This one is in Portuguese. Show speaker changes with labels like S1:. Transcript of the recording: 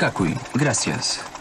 S1: Wskakuj. Gracias.